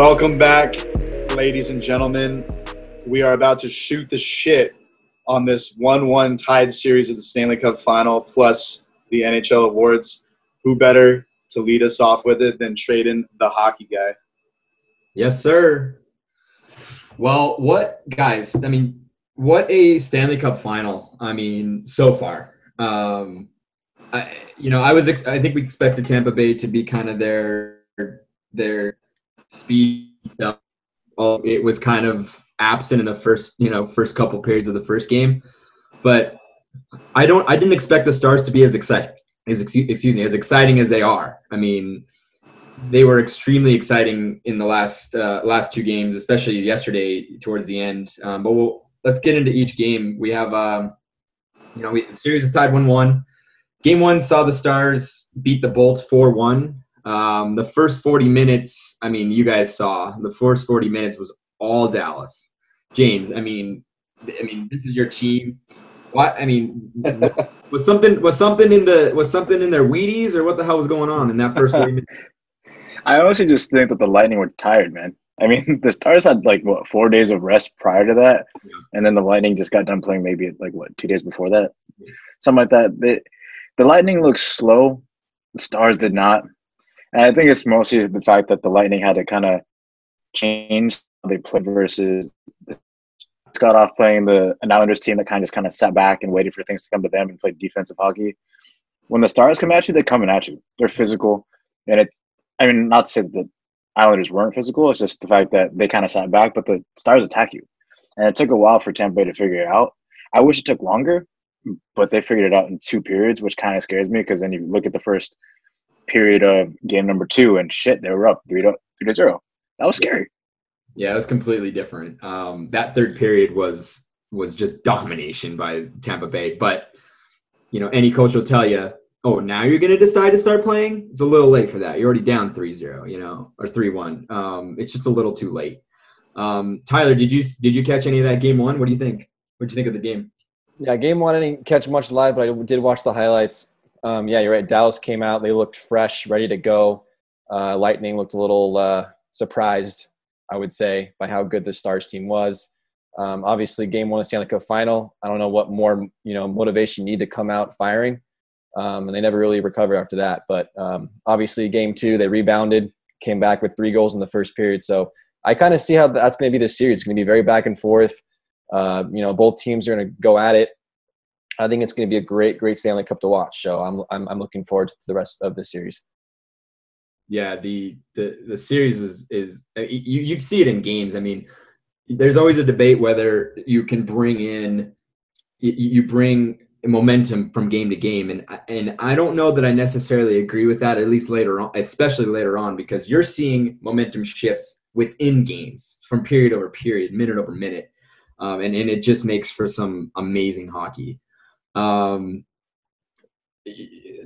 Welcome back, ladies and gentlemen. We are about to shoot the shit on this 1 1 tied series of the Stanley Cup final plus the NHL awards. Who better to lead us off with it than Tradon, the hockey guy? Yes, sir. Well, what, guys, I mean, what a Stanley Cup final. I mean, so far. Um, I, you know, I was, ex- I think we expected Tampa Bay to be kind of their, their speed. Oh, it was kind of absent in the first, you know, first couple periods of the first game. But I don't, I didn't expect the Stars to be as exciting, as excuse me, as exciting as they are. I mean, they were extremely exciting in the last uh, last two games, especially yesterday towards the end. Um, but we'll, let's get into each game. We have, um, you know, we, the series is tied one-one. Game one saw the Stars beat the Bolts four-one. Um, the first 40 minutes, I mean, you guys saw the first 40 minutes was all Dallas. James, I mean, I mean, this is your team. What I mean, was something was something in the was something in their Wheaties or what the hell was going on in that first 40 minutes? I honestly just think that the Lightning were tired, man. I mean, the Stars had like what four days of rest prior to that, Yeah. and then the Lightning just got done playing maybe like what two days before that, something like that. The, the Lightning looked slow. The Stars did not, and I think it's mostly the fact that the Lightning had to kind of change how they play versus got off playing the an Islanders team that kind of just kind of sat back and waited for things to come to them and played defensive hockey. When the Stars come at you, they're coming at you. They're physical, and it's. I mean, not to say that Islanders weren't physical. It's just the fact that they kind of sat back, but the Stars attack you, and it took a while for Tampa Bay to figure it out. I wish it took longer, but they figured it out in two periods, which kind of scares me because then you look at the first period of game number two, and shit, they were up three to three to zero. That was scary. Yeah, it was completely different. Um, that third period was was just domination by Tampa Bay. But you know, any coach will tell you, "Oh, now you're going to decide to start playing." It's a little late for that. You're already down 3-0, you know, or 3-1. Um, it's just a little too late. Um, Tyler, did you did you catch any of that game one? What do you think? What do you think of the game? Yeah, game one I didn't catch much live, but I did watch the highlights. Um, yeah, you're right. Dallas came out; they looked fresh, ready to go. Uh, Lightning looked a little uh, surprised, I would say, by how good the Stars team was. Um, obviously, game one of Stanley Cup final. I don't know what more you know motivation you need to come out firing, um, and they never really recovered after that. But um, obviously, game two they rebounded, came back with three goals in the first period. So I kind of see how that's going to be the series. It's going to be very back and forth. Uh, you know, both teams are going to go at it. I think it's going to be a great, great Stanley Cup to watch. So I'm, I'm, I'm looking forward to the rest of the series. Yeah, the the the series is is uh, you you see it in games. I mean, there's always a debate whether you can bring in you, bring momentum from game to game, and and I don't know that I necessarily agree with that. At least later on, especially later on, because you're seeing momentum shifts within games from period over period, minute over minute, um, and and it just makes for some amazing hockey. Um,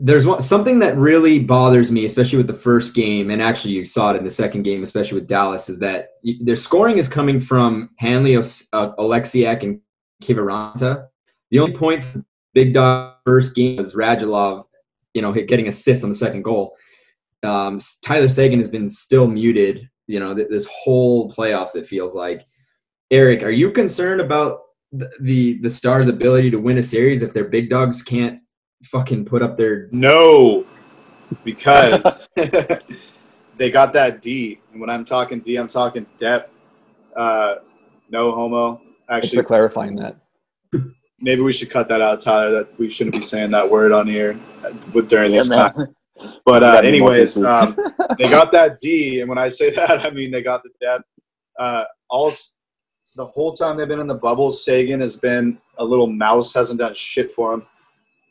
there's one, something that really bothers me, especially with the first game, and actually you saw it in the second game, especially with Dallas, is that their scoring is coming from Hanley, uh, Oleksiak, and Kiviranta. The only point for Big Dog first game was Radulov, you know, getting assist on the second goal. Um, Tyler Seguin has been still muted, you know, th- this whole playoffs. It feels like. Eric, are you concerned about the, the the Stars' ability to win a series if their big dogs can't fucking put up their No, because they got that D. And when I'm talking D, I'm talking depth. Uh, no homo. Thanks Actually, for clarifying that. maybe we should cut that out, Tyler. That we shouldn't be saying that word on here uh, with- during Yeah, these man. times. But uh, gotta be more anyways, um, they got that D, and when I say that, I mean they got the depth. Uh, all the whole time they've been in the bubble, Seguin has been a little mouse, hasn't done shit for him,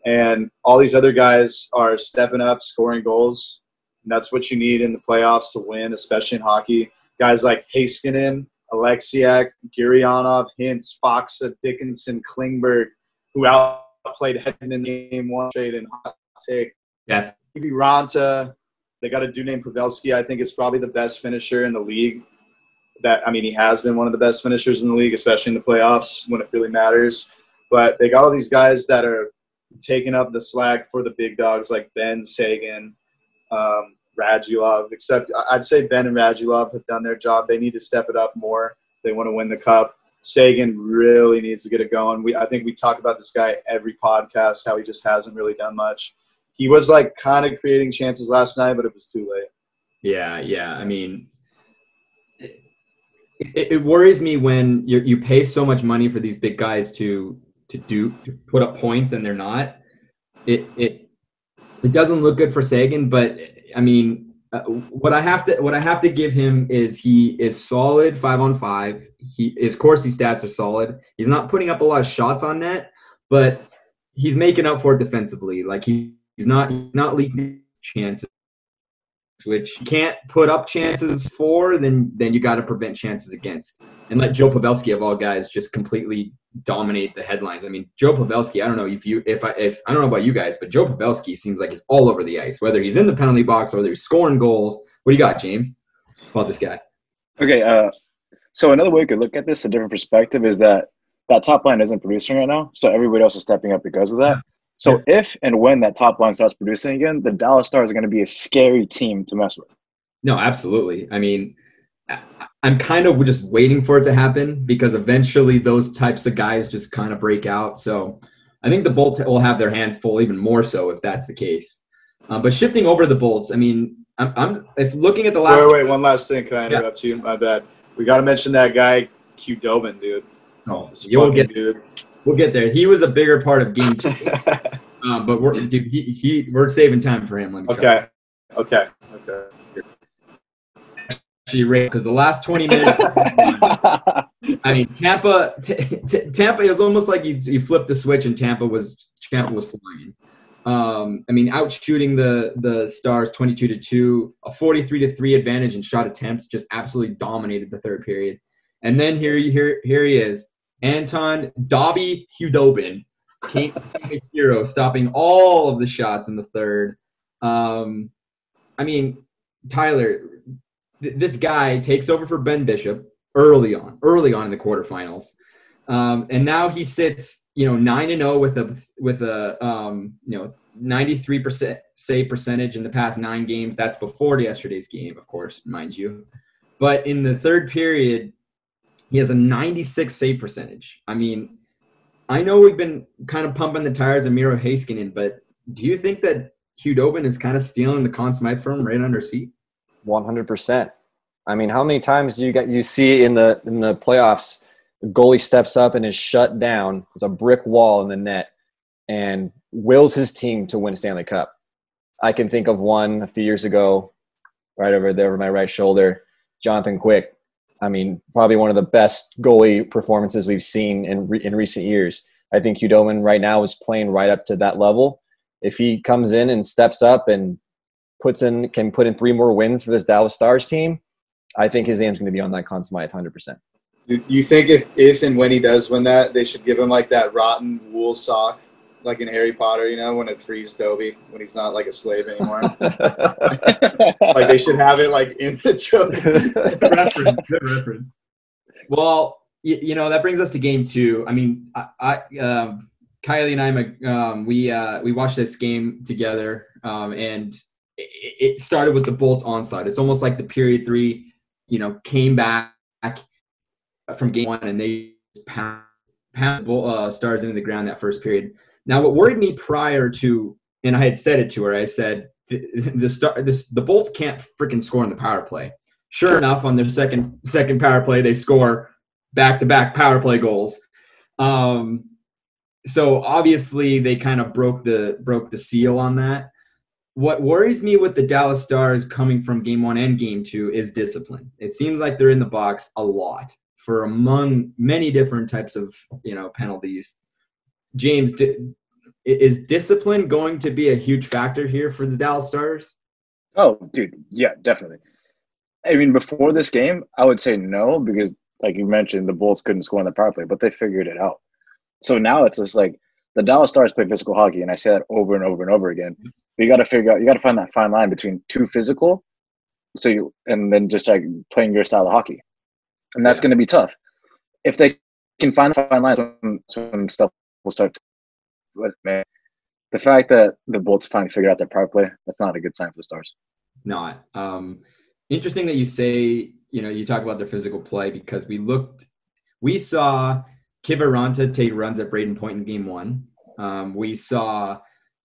and all these other guys are stepping up, scoring goals. And that's what you need in the playoffs to win, especially in hockey. Guys like Heiskanen, Oleksiak, Gurianov, Hintz, Faksa, Dickinson, Klingberg, who outplayed Hedman in the game one trade and hot take. yeah Ranta. They got a dude named Pavelski. I think is probably the best finisher in the league. That I mean, he has been one of the best finishers in the league, especially in the playoffs when it really matters. But they got all these guys that are taking up the slack for the big dogs like Benn Seguin, um, Radulov. Except I'd say Benn and Radulov have done their job. They need to step it up more. They want to win the cup. Seguin really needs to get it going. We I think we talk about this guy every podcast how he just hasn't really done much. He was like kind of creating chances last night, but it was too late. Yeah, yeah. I mean, it it worries me when you you pay so much money for these big guys to to do to put up points and they're not. It it it doesn't look good for Seguin, but I mean, uh, what I have to what I have to give him is he is solid five on five. He his Corsi stats are solid. He's not putting up a lot of shots on net, but he's making up for it defensively. Like he, he's not not leaking chances which you can't put up chances for, then then you got to prevent chances against. And let Joe Pavelski of all guys just completely dominate the headlines. I mean, Joe Pavelski. I don't know if you if I if I don't know about you guys, but Joe Pavelski seems like he's all over the ice. Whether he's in the penalty box or whether he's scoring goals. What do you got, James? About this guy? Okay, uh, so another way we could look at this, a different perspective, is that that top line isn't producing right now, so everybody else is stepping up because of that. So yeah. if and when that top line starts producing again, the Dallas Stars are going to be a scary team to mess with. No, absolutely. I mean, I'm kind of just waiting for it to happen because eventually those types of guys just kind of break out. So I think the Bolts will have their hands full even more so if that's the case. Um, but shifting over to the Bolts, I mean, I'm, I'm if looking at the last. Wait, wait, one last thing. Can I interrupt yeah. you? My bad. We got to mention that guy, Khudobin, dude. Oh, you'll get dude. We'll get there. He was a bigger part of game two. um, but we're dude, he, he we're saving time for him. okay. Okay. Okay. Actually, because the last 20 minutes, I mean, Tampa, t- t- Tampa. It was almost like you, you flipped the switch and Tampa was Tampa was flying. Um, I mean, out shooting the the Stars 22 to two, a 43 to three advantage in shot attempts, just absolutely dominated the third period. And then here, here, here he is, Anton Dobby Khudobin came a hero, stopping all of the shots in the third. Um, I mean, Tyler, th- this guy takes over for Ben Bishop early on, early on in the quarterfinals, um, and now he sits, you know, nine and zero oh with a with a um, you know ninety three percent save percentage in the past nine games. That's before yesterday's game, of course, mind you. But in the third period, he has a 96 save percentage. I mean, I know we've been kind of pumping the tires of Miro Heiskanen, but do you think that Khudobin is kind of stealing the Conn Smythe from right under his feet? 100%. I mean, how many times do you get you see in the in the playoffs the goalie steps up and is shut down. There's a brick wall in the net and wills his team to win a Stanley Cup. I can think of one a few years ago, right over there over my right shoulder, Jonathan Quick I mean, probably one of the best goalie performances we've seen in re- in recent years. I think Khudobin right now is playing right up to that level. If he comes in and steps up and puts in can put in three more wins for this Dallas Stars team, I think his name's going to be on that Conn Smythe 100%. You think if, if and when he does win that, they should give him like that rotten wool sock like in Harry Potter, you know, when it frees Dobby when he's not like a slave anymore. like they should have it like in the joke. good reference. Good reference. Well, you, you, know that brings us to game two. I mean, I, I um, Kylie and I, um, we uh, we watched this game together, um, and it, it started with the Bolts onside. It's almost like the period three, you know, came back from game one, and they pound, pound uh, stars into the ground that first period. Now, what worried me prior to, and I had said it to her, I said the, the star, this, the Bolts can't freaking score in the power play. Sure enough, on their second second power play, they score back to back power play goals. Um, so obviously, they kind of broke the broke the seal on that. What worries me with the Dallas Stars coming from game one and game two is discipline. It seems like they're in the box a lot for among many different types of you know penalties. James, is discipline going to be a huge factor here for the Dallas Stars? Oh, dude, yeah, definitely. I mean, before this game, I would say no because, like you mentioned, the Bulls couldn't score on the power play, but they figured it out. So now it's just like the Dallas Stars play physical hockey, and I say that over and over and over again. But you got to figure out, you got to find that fine line between too physical, so you, and then just like playing your style of hockey, and that's yeah. going to be tough. If they can find the fine line when, when stuff will start. But man, the fact that the Bolts finally figured out their power play, that's not a good sign for the Stars. not. Um, interesting that you say, you know, you talk about their physical play because we looked, we saw Kiviranta take runs at Brayden Point in game one. Um, we saw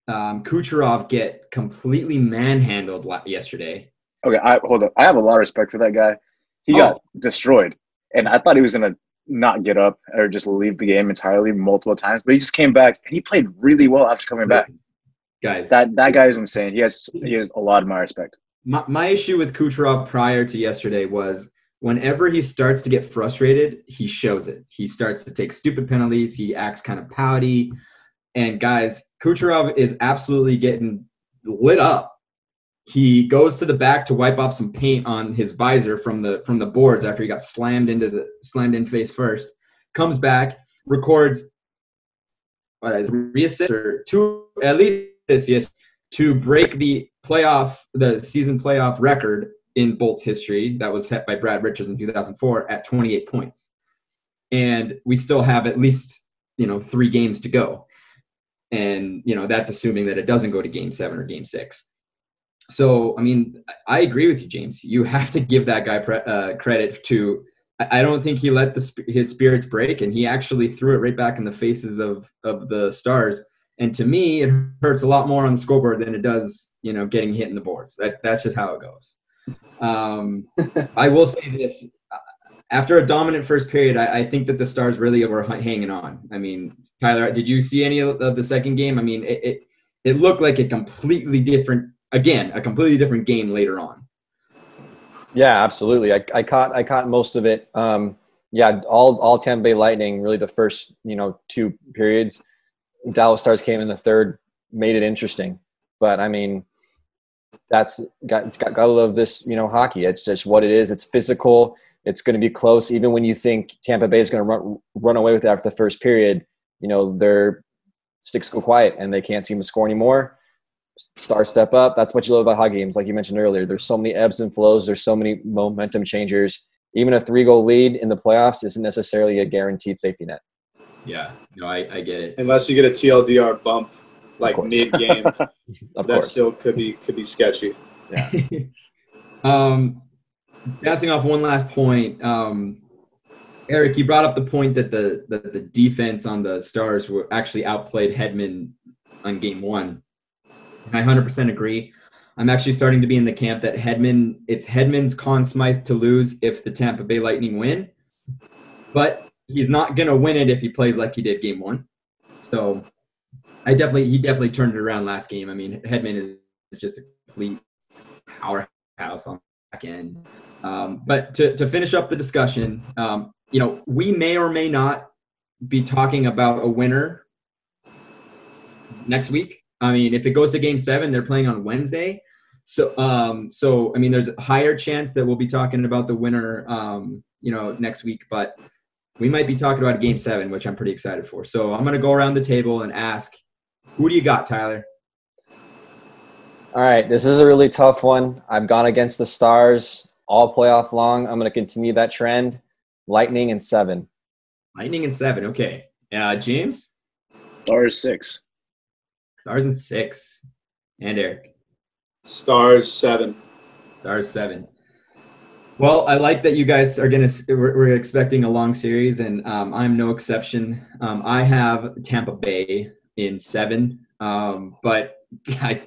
um, Kucherov get completely manhandled yesterday. Okay, I hold up. I have a lot of respect for that guy. He oh. got destroyed, and I thought he was gonna not get up or just leave the game entirely multiple times, but he just came back and he played really well after coming back. Guys, that that guy is insane. He has he has a lot of my respect. My my issue with Kucherov prior to yesterday was whenever he starts to get frustrated, he shows it. He starts to take stupid penalties. He acts kind of pouty. And guys, Kucherov is absolutely getting lit up. He goes to the back to wipe off some paint on his visor from the from the boards after he got slammed into the slammed in face first. Comes back, records what is reassist or two at least this yes to break the playoff the season playoff record in Bolts history that was set by Brad Richards in 2004 at 28 points. And we still have at least, you know, three games to go. And, you know, that's assuming that it doesn't go to game seven or game six. So, I mean, I agree with you, James. You have to give that guy pre- uh, credit to. I don't think he let the, his spirits break, and he actually threw it right back in the faces of of the stars. And to me, it hurts a lot more on the scoreboard than it does, you know, getting hit in the boards. That, that's just how it goes. Um, I will say this: after a dominant first period, I, I, think that the Stars really were hanging on. I mean, Tyler, did you see any of the second game? I mean, it, it, it looked like a completely different, again, a completely different game later on. Yeah, absolutely. I, I caught I caught most of it. Um, yeah, all all Tampa Bay Lightning really the first you know two periods. Dallas Stars came in the third, made it interesting. But I mean, that's got got gotta love this you know hockey. It's just what it is. It's physical. It's going to be close, even when you think Tampa Bay is going to run run away with it after the first period. You know their sticks go quiet and they can't seem to score anymore. Stars step up. That's what you love about hockey games, like you mentioned earlier. There's so many ebbs and flows. There's so many momentum changers. Even a three goal lead in the playoffs isn't necessarily a guaranteed safety net. Yeah, no, I, I get it. Unless you get a TLDR bump like mid game, that course. still could be could be sketchy. Yeah. um, bouncing off one last point, um, Eric, you brought up the point that the that the defense on the Stars were actually outplayed Hedman on game one. I 100% agree. I'm actually starting to be in the camp that Hedman, it's Hedman's Conn Smythe to lose if the Tampa Bay Lightning win, but he's not going to win it if he plays like he did game one. So I definitely, he definitely turned it around last game. I mean, Hedman is, is just a complete powerhouse on the back end. Um, but to, to finish up the discussion, um, you know, we may or may not be talking about a winner next week. I mean, if it goes to game seven, they're playing on Wednesday. So, um, so I mean, there's a higher chance that we'll be talking about the winner, um, you know, next week. But we might be talking about game seven, which I'm pretty excited for. So I'm going to go around the table and ask who do you got, Tyler? All right, this is a really tough one. I've gone against the Stars all playoff long. I'm going to continue that trend. Lightning and seven. Lightning and seven. Okay. Uh, James? Stars six. Stars and six. And Eric? Stars seven. Stars seven. Well, I like that you guys are gonna. We're, we're expecting a long series, and um, I'm no exception. Um, I have Tampa Bay in seven. Um, but I,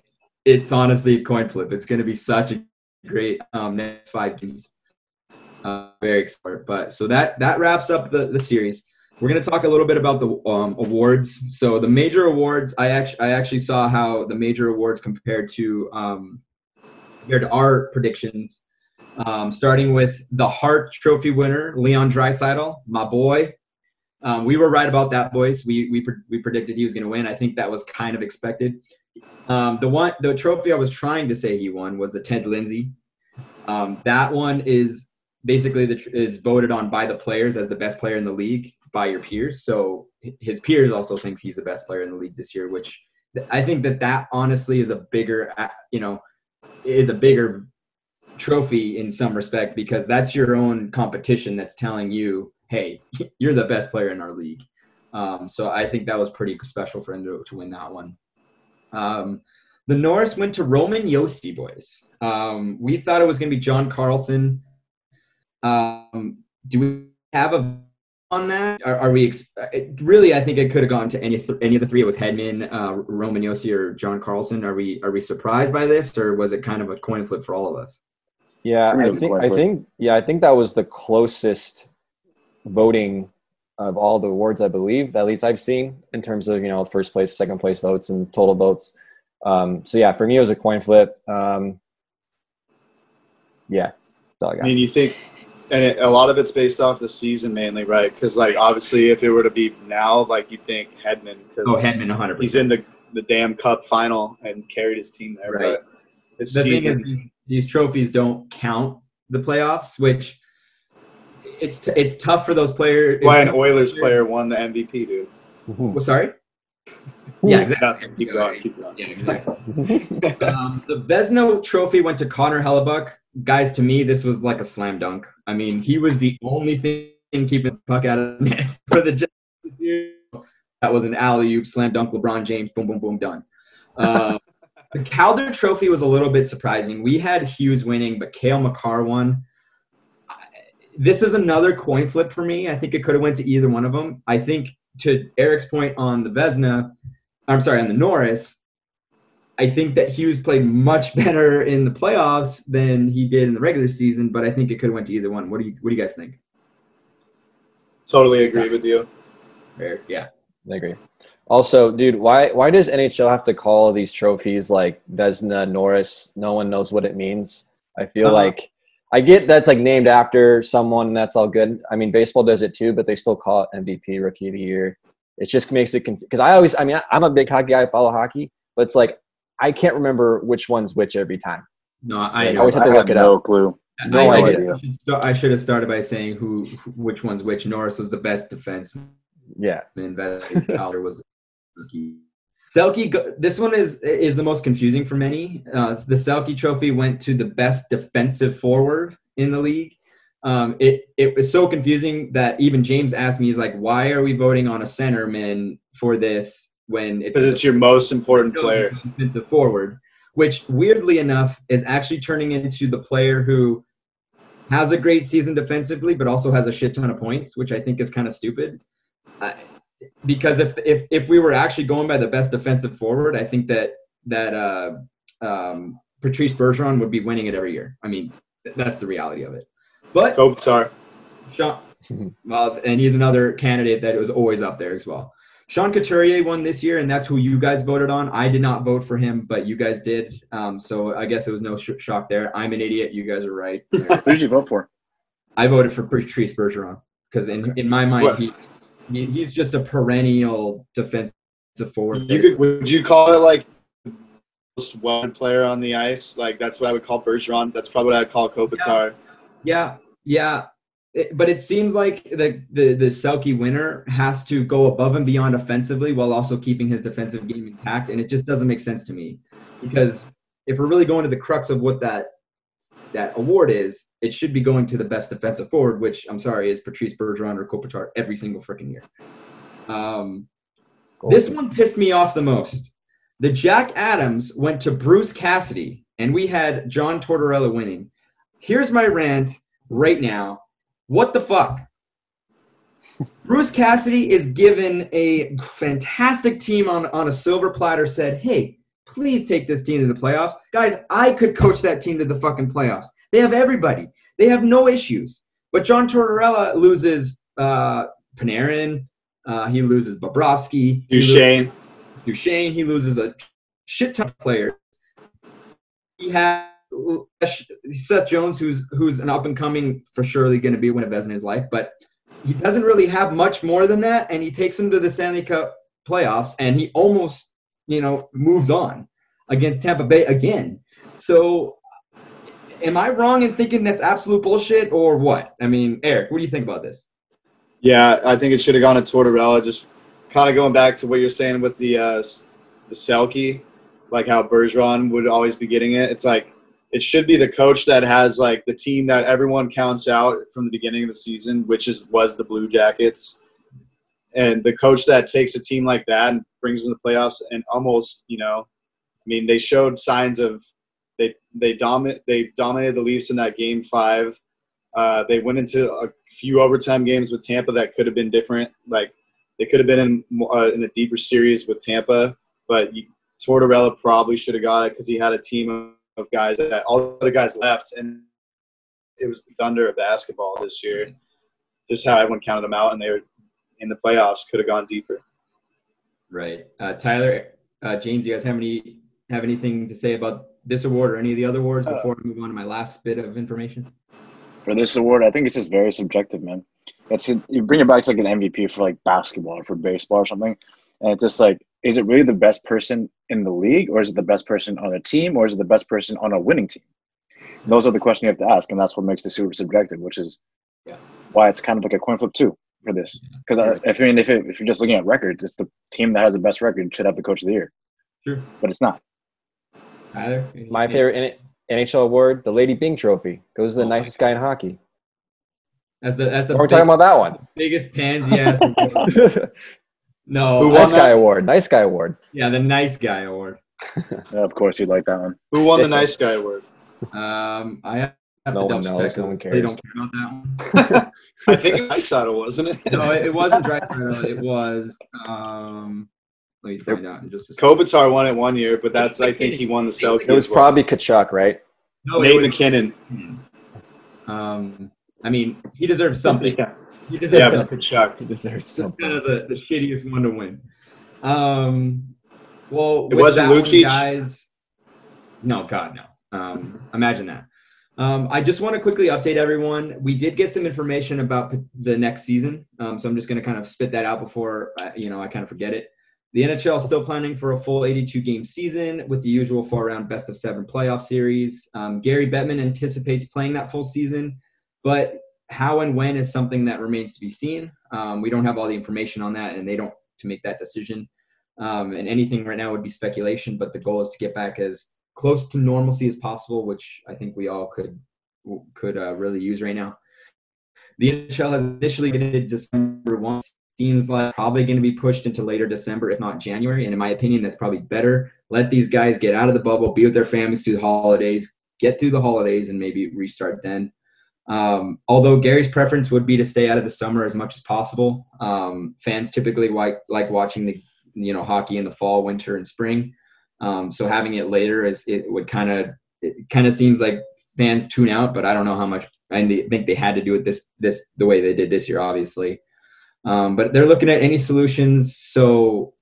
it's honestly a coin flip. It's going to be such a great um, next five games. Uh, very excited. But so that that wraps up the, the series. We're going to talk a little bit about the um, awards. So the major awards, I actually I actually saw how the major awards compared to um, compared to our predictions. Um, starting with the Hart Trophy winner, Leon Draisaitl, my boy. Um, we were right about that, boys. We we we predicted he was going to win. I think that was kind of expected. Um, the one the trophy I was trying to say he won was the Ted Lindsay. Um, that one is basically the, is voted on by the players as the best player in the league by your peers. So his peers also thinks he's the best player in the league this year, which I think that that honestly is a bigger you know is a bigger trophy in some respect because that's your own competition that's telling you hey, you're the best player in our league. Um, so I think that was pretty special for him to, to win that one. Um, The Norris went to Roman Josi, boys. Um, we thought it was going to be John Carlson. Um, do we have a on that? Are, are we ex- really? I think it could have gone to any th- any of the three. It was Hedman, uh, Roman Josi, or John Carlson. Are we are we surprised by this, or was it kind of a coin flip for all of us? Yeah, I I think I think yeah, I think that was the closest voting of all the awards I believe, at least I've seen in terms of you know first place, second place votes and total votes. Um, so yeah, for me it was a coin flip. Um, yeah, that's all I I mean, you think, and it, a lot of it's based off the season mainly, right? Because like obviously, if it were to be now, like you think Hedman, cause Oh, Hedman, 100. he's in the the damn cup final and carried his team there. Right. But the season, thing is, these- these trophies don't count the playoffs, which it's t- it's tough for those players. why an Oilers player won the MVP, dude? Well, sorry. Yeah, exactly. Keep going. Keep going. Yeah, exactly. um, the Vezina Trophy went to Connor Hellebuyck. Guys, to me, this was like a slam dunk. I mean, he was the only thing keeping the puck out of the net for the Jets this year. That was an alley oop, slam dunk, LeBron James, boom, boom, boom, done. Um, the Calder Trophy was a little bit surprising. We had Hughes winning, but Cale Makar won. This is another coin flip for me. I think it could have went to either one of them. I think to Eric's point on the Vezina, I'm sorry, on the Norris, I think that Hughes played much better in the playoffs than he did in the regular season, but I think it could have went to either one. What do you What do you guys think? Totally agree with you. Yeah. I agree. Also, dude, why why does NHL have to call these trophies like Vezina, Norris? No one knows what it means. I feel Uh-huh. like I get that's like named after someone. And that's all good. I mean, baseball does it too, but they still call it MVP, Rookie of the Year. It just makes it because I always. I mean, I- I'm a big hockey guy. I follow hockey, but it's like I can't remember which one's which every time. No, I, I always have I to have look it no clue. No I, I, idea. I should, I should have started by saying who, which one's which. Norris was the best defense. Yeah, Vezina Calder was the rookie. Selke, this one is is the most confusing for many. Uh, the Selke Trophy went to the best defensive forward in the league. Um, it it was so confusing that even James asked me, he's like, "Why are we voting on a centerman for this when it's Because it's your most important player. defensive forward?" Which weirdly enough is actually turning into the player who has a great season defensively, but also has a shit ton of points, which I think is kind of stupid. Because if if if we were actually going by the best defensive forward, I think that that uh, um, Patrice Bergeron would be winning it every year. I mean, that's the reality of it. But Kopitar. Sean, well, and he's another candidate that was always up there as well. Sean Couturier won this year, and that's who you guys voted on. I did not vote for him, but you guys did. Um, so I guess it was no sh- shock there. I'm an idiot. You guys are right. Who did you vote for? I voted for Patrice Bergeron because in, in my mind, he, he he's just a perennial defensive forward. You could would you call it like most well player on the ice? Like that's what I would call Bergeron. That's probably what I'd call Kopitar. Yeah, yeah. It- but it seems like the, the the Selke winner has to go above and beyond offensively while also keeping his defensive game intact, and it just doesn't make sense to me. Because if we're really going to the crux of what that that award is, it should be going to the best defensive forward, which I'm sorry is Patrice Bergeron or Kopitar every single freaking year. Um, this one pissed me off the most. The Jack Adams went to Bruce Cassidy, and we had John Tortorella winning. Here's my rant right now. What the fuck? Bruce Cassidy is given a fantastic team on, on a silver platter, said, hey, please take this team to the playoffs. Guys, I could coach that team to the fucking playoffs. They have everybody. They have no issues. But John Tortorella loses uh, Panarin. Uh, he loses Bobrovsky. he loses- Duchene. Duchene. He loses a shit ton of players. He has Seth Jones, who's who's an up and coming for surely going to be win of Vezina in his life, but he doesn't really have much more than that. And he takes him to the Stanley Cup playoffs, and he almost you know moves on against Tampa Bay again. So, am I wrong in thinking that's absolute bullshit, or what? I mean, Eric, what do you think about this? Yeah, I think it should have gone to Tortorella. Just kind of going back to what you're saying with the uh, the Selke, like how Bergeron would always be getting it. It's like it should be the coach that has like the team that everyone counts out from the beginning of the season, which is was the Blue Jackets, and the coach that takes a team like that and brings them to the playoffs and almost you know I mean, they showed signs of they they dominate they dominated the Leafs in that game five. Uh, they went into a few overtime games with Tampa that could have been different. Like they could have been in uh, in a deeper series with Tampa, but you, Tortorella probably should have got it because he had a team of, of guys that all the other guys left, and it was the Thunder of basketball this year. Just how everyone counted them out, and they were in the playoffs. Could have gone deeper. Right, uh, Tyler, uh, James, you guys have any have anything to say about this award or any of the other awards Uh, before I move on to my last bit of information? For this award, I think it's just very subjective, man. That's it. You bring it back to like an MVP for like basketball or for baseball or something, and it's just like, is it really the best person in the league, or is it the best person on a team, or is it the best person on a winning team? Those are the questions you have to ask, and that's what makes it super subjective, which is Yeah. why it's kind of like a coin flip too for this. Because uh, I, I mean, if it, if you're just looking at records, it's the team that has the best record should have the coach of the year, Sure. but it's not. Tyler, My Yeah. favorite NHL award, the Lady Byng Trophy, goes to the Oh nicest guy in hockey. as the as the We're big- talking about that one. biggest pansy ass. no, Who won nice that? guy award. Nice guy award. yeah, the nice guy award. Yeah, of course, you'd like that one. Who won the nice guy award? Um, I have No to one knows, no one cares. They don't care about that one. I think Draisaitl, wasn't it? No, it, it wasn't Draisaitl. It was. Um, let me find out in just a second. Kopitar won it one year, but that's I think he won the Selke. It was as probably Tkachuk, right? No, Nate it was, MacKinnon. um, I mean, he deserves something. Yeah, He deserves yeah, something. Tkachuk. He deserves It's kind of the, the shittiest one to win. Um, well, It wasn't Lucic? guys. No, God, no. Um, imagine that. Um, I just want to quickly update everyone. We did get some information about the next season, um, so I'm just going to kind of spit that out before I, you know I kind of forget it. The NHL is still planning for a full 82 game season with the usual four round best of seven playoff series. Um, Gary Bettman anticipates playing that full season, but how and when is something that remains to be seen. Um, we don't have all the information on that, and they don't to make that decision. Um, and anything right now would be speculation, but the goal is to get back as close to normalcy as possible, which I think we all could could uh, really use right now. The NHL has initially committed December one. Seems like probably going to be pushed into later December, if not January. And in my opinion, that's probably better. Let these guys get out of the bubble, be with their families through the holidays, get through the holidays, and maybe restart then. Um, although Gary's preference would be to stay out of the summer as much as possible. Um, fans typically like like watching the you know hockey in the fall, winter, and spring. Um, so having it later is it would kind of it kind of seems like fans tune out, but I don't know how much. I think they had to do it this this the way they did this year, obviously. Um, but they're looking at any solutions. So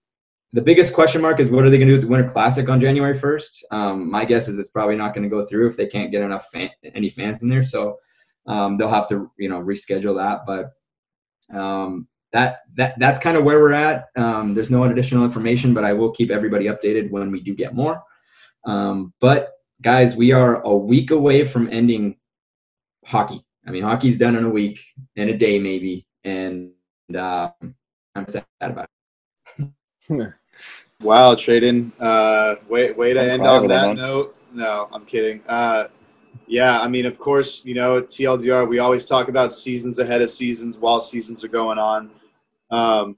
the biggest question mark is what are they going to do with the Winter Classic on January 1st? Um, my guess is it's probably not going to go through if they can't get enough fan, any fans in there. So um, they'll have to you know reschedule that. But um, that that that's kind of where we're at. Um, there's no additional information, but I will keep everybody updated when we do get more. Um, but guys, we are a week away from ending hockey. I mean, hockey's done in a week, in a day maybe, and uh, I'm sad about it. Wow, Tradon. Uh, way way to Don't end on that that note. No, I'm kidding. Uh, yeah, I mean, of course, you know, at TLDR, we always talk about seasons ahead of seasons while seasons are going on. Um,